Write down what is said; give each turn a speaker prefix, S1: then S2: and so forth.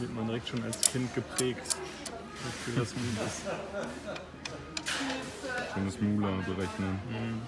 S1: wird man direkt schon als Kind geprägt, wie viel das Mut ist.
S2: Schönes Mula berechnen. Mhm.